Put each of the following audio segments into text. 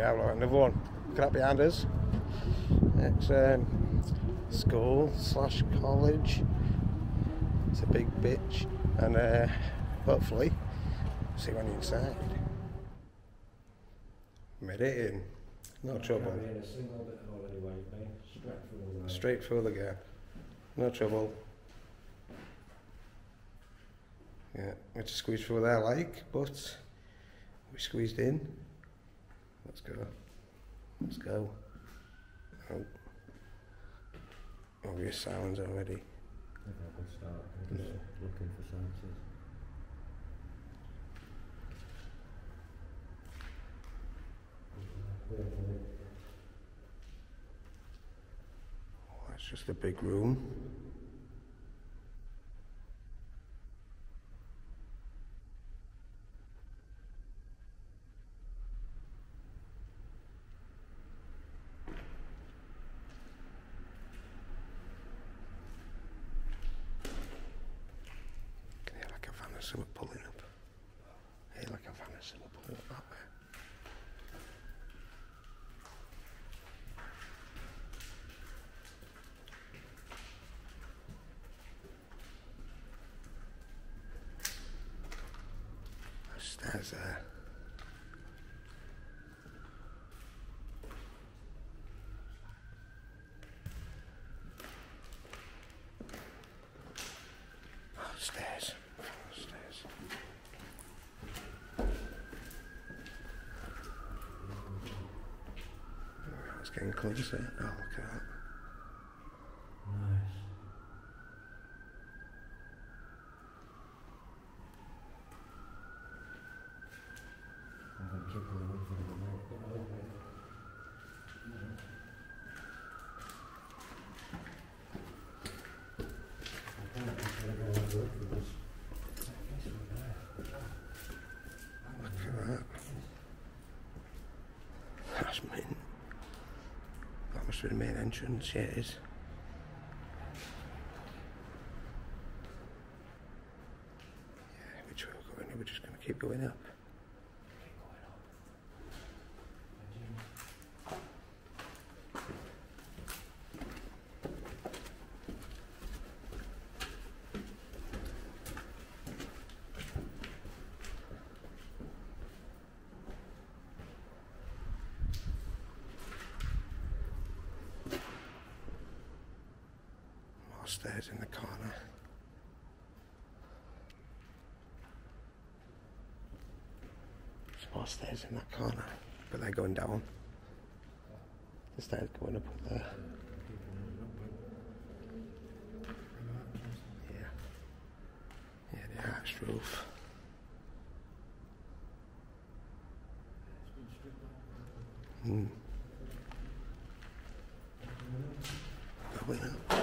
we like another one. Look at that behind us. It's um, school slash college. It's a big bitch, and uh, hopefully, see when you're inside. Made it in, no trouble. Straight through the gap, no trouble. Yeah, we had to squeeze through there like, but we squeezed in. Let's go. Let's go. Oh. oh Obvious sounds already. looking for sensors. Oh, that's just a big room. Can hear like a van or something pulling up. Hear like a van or something pulling up that way. There's stairs there. Oh, stairs. Stairs. It's getting closer. Oh, look at that. Nice. I'm gonna keep it away from the remote. Look at that. That's mint. Be the main entrance. Yeah, it is. Yeah, which way we're going? We're just going to keep going up. More stairs in the corner. More stairs in that corner, but they're going down. The stairs going up up there. Yeah. Yeah, the arched roof. Hmm. Going up.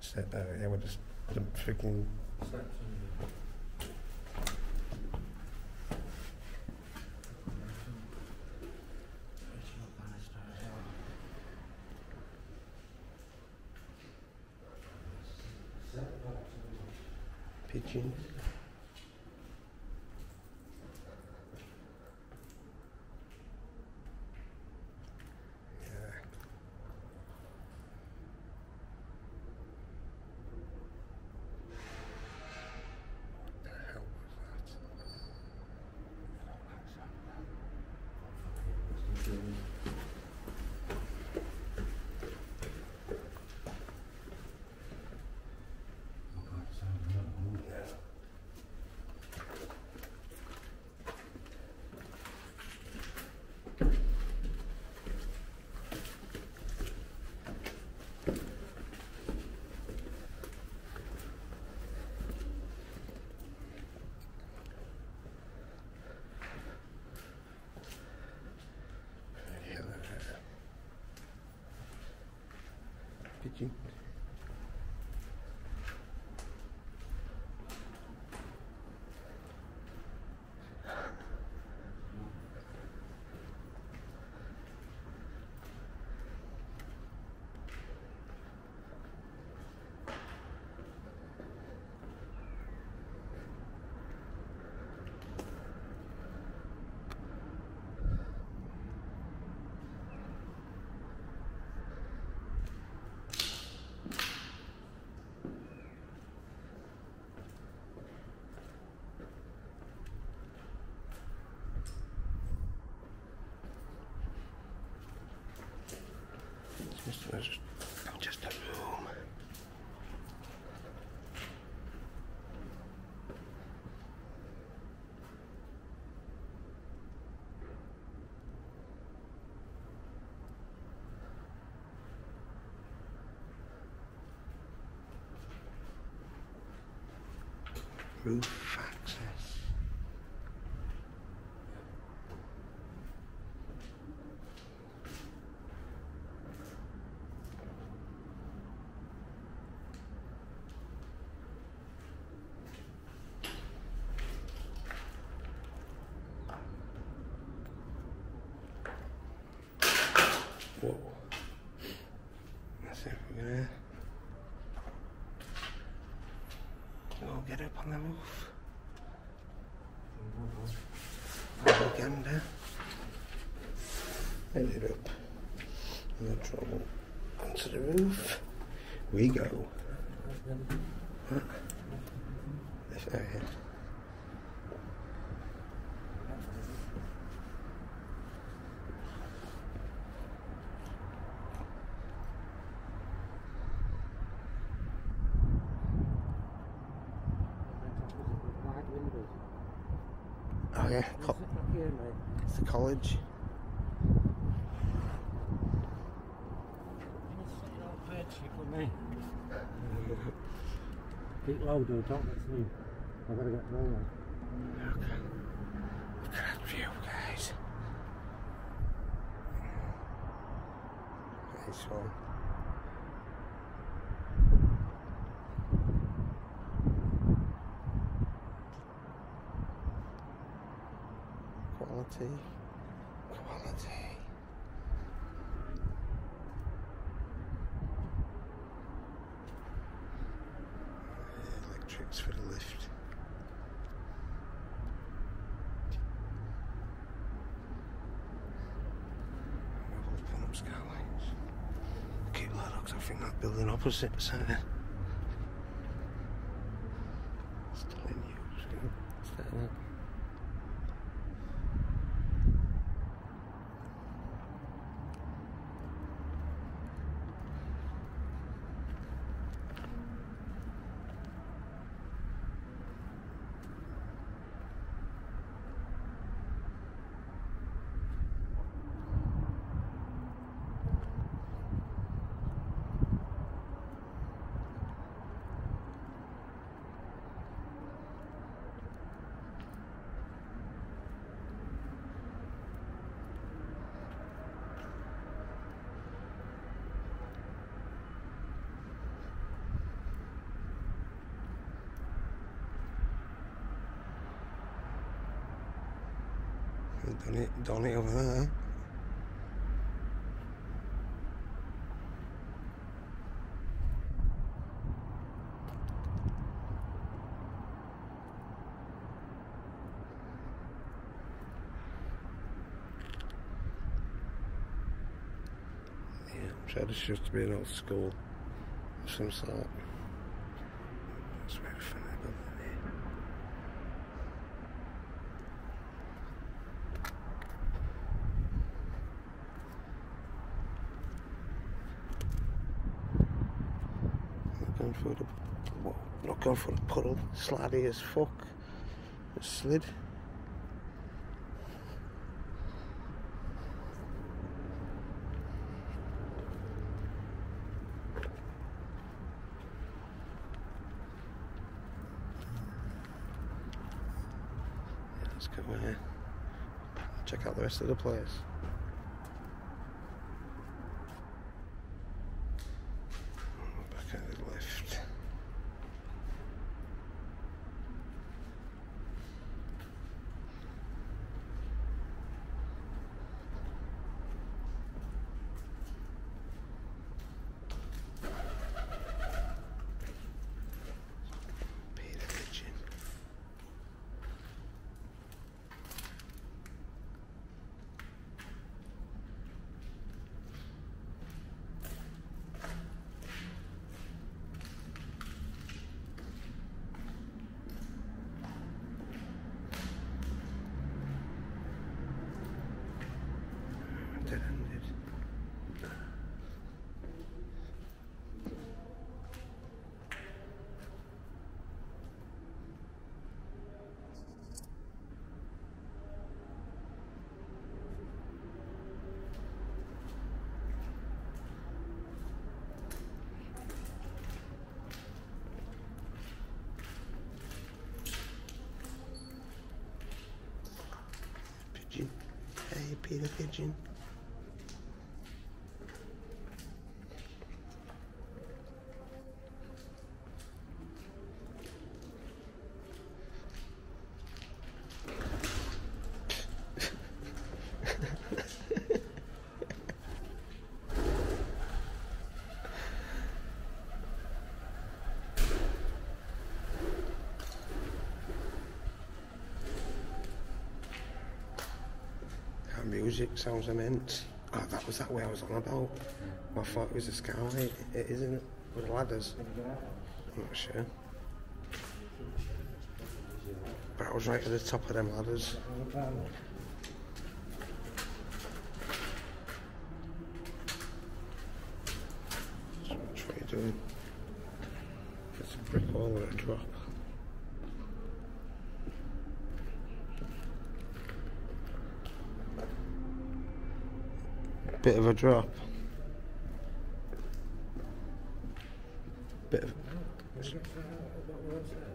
Step there, yeah, we're just the freaking pigeons. Yeah. the hell was that? Yeah, uh, Pigeon. Roof access. Whoa. Let's see if we're gonna go get up on the roof. Head it up. No trouble. Onto the roof. We go. This area. Oh yeah, co- it's the college. Low, dude. Don't let me. I gotta get rolling. Look view, guys. Nice one. Quality. Electrics for the lift. We'll put up skylines. I think that building opposite. Still in Done it, done it over there. Yeah, I'm sure this used to be an old school of some sort. That's very funny building here. Not going for the whoa, not going for the puddle. Sladdy as fuck. It slid. Let's go here. Check out the rest of the place. Back at the left. Peter Kitchen. Pigeon. Hey, Peter Pigeon. That music sounds immense. Oh, that was that way I was on about. I thought it was a skylight. It isn't it? With ladders. I'm not sure. But I was right at the top of them ladders. So what you're doing. It's a brick wall or a drop. Bit of a drop. Bit of.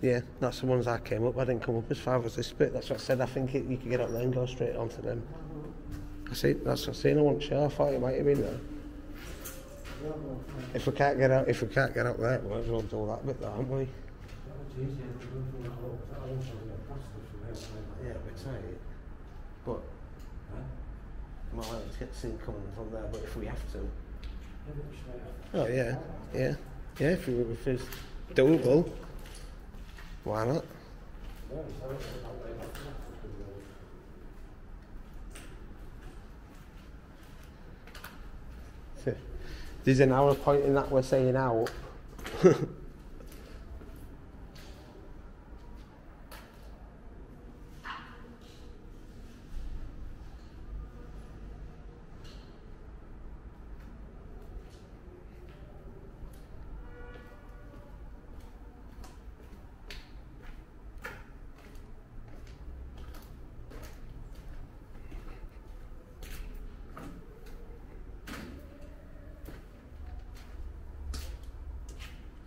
Yeah, that's the ones I came up. I didn't come up as far as this bit. That's what I said. I think it, you could get up there and go straight onto them. I see. That's what I seen. I wasn't sure. I thought it might have been there. If we can't get out, if we can't get up there, we well do that bit, though, aren't we? Yeah, we're tight. But might like to get seen coming from there. But if we have to, oh yeah, yeah, yeah. If, we, if it's doable, why not? There's an hour point in that we're saying out.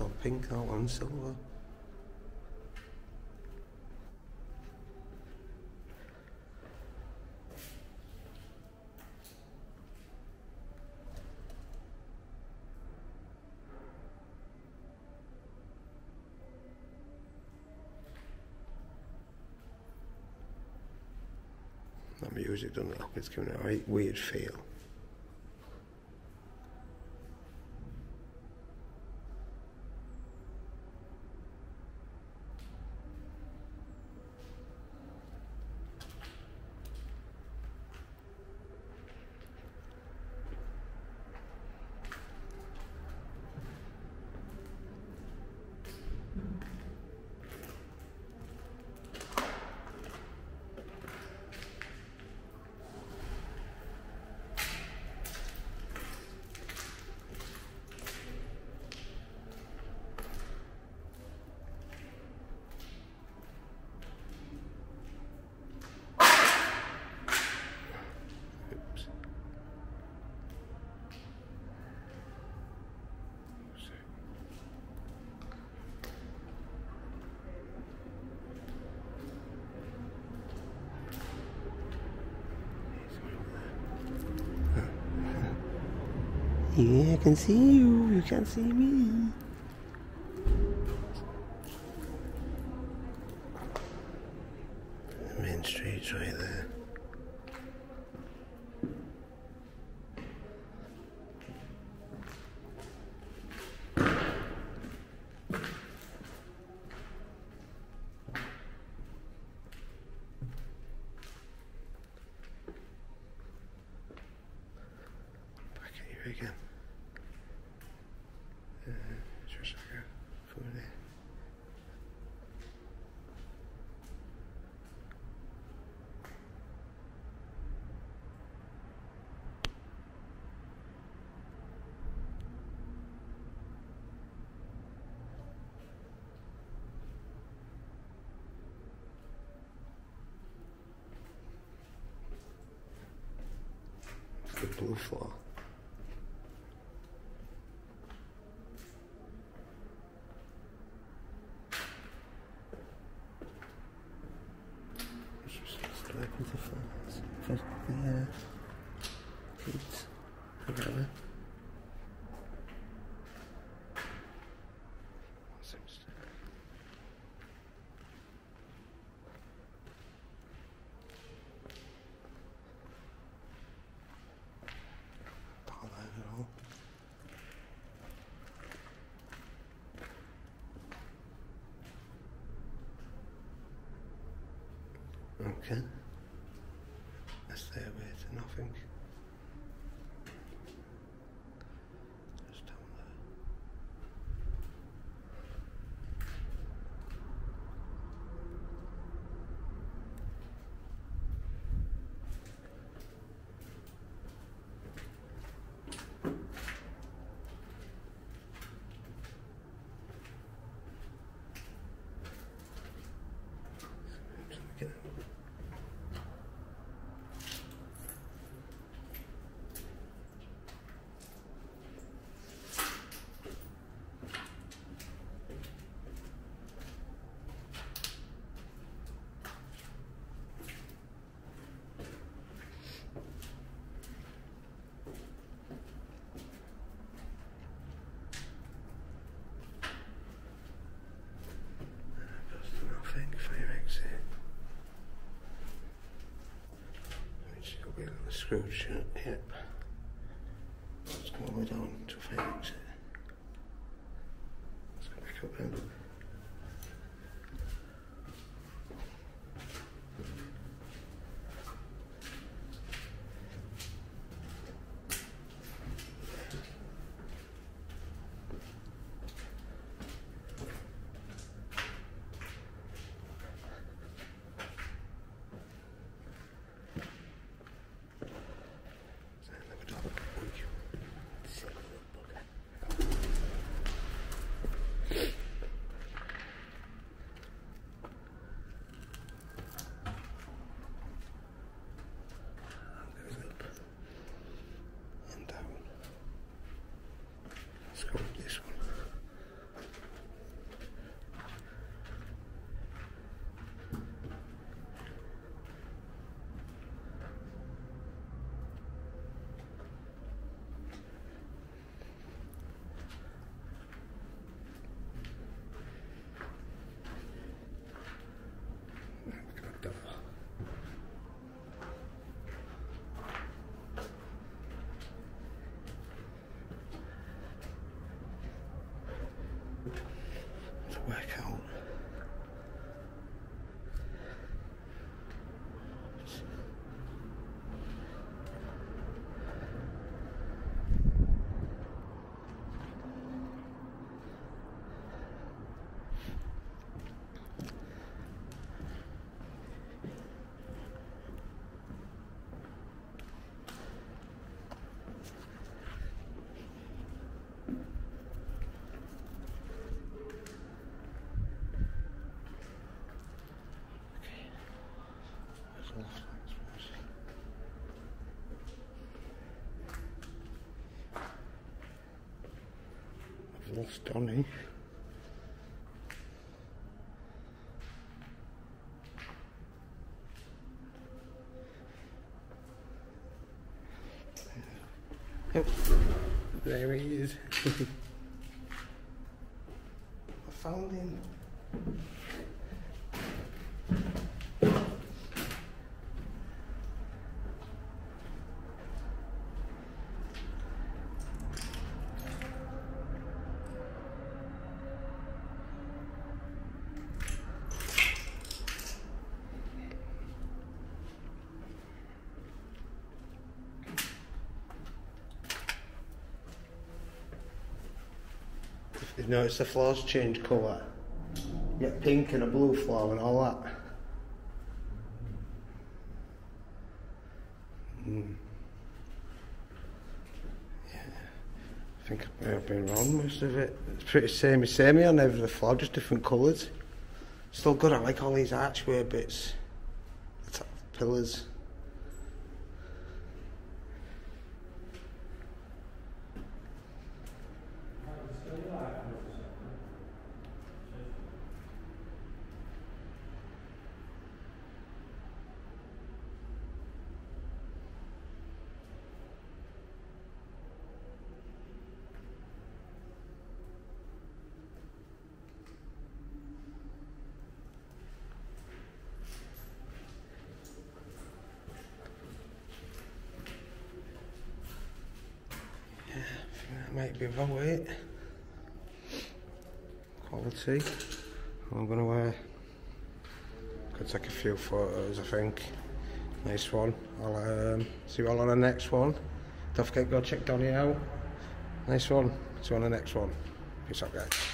all pink, uh, that one silver. That music doesn't help, it's giving it a weird feel. Yeah, I can see you. You can't see me. here again. Uh, just like there. the blue fall. For uh, kids, whatever. All overall. Okay. That's their way to nothing. Just down there. Okay. Goes to nothing for your exit. Which will be on the screw shut, yep. Let's go down to fire exit. Let's go back up. And down. Let's go with this one. Look at that door. to work out. There's all flags for us. I've lost Donny. There he is. I found him. You've noticed the floors change colour. You get pink and a blue floor and all that. Mm. Yeah. I think I may have been wrong most of it. It's pretty samey samey on every floor, just different colours. Still good, I like all these archway bits. The pillars. Right, bit of a wait. Quality. I'm gonna uh, could take a few photos I think. Nice one. I'll um, see you all on the next one. Don't forget go check Donny out. Nice one. See you on the next one. Peace out guys.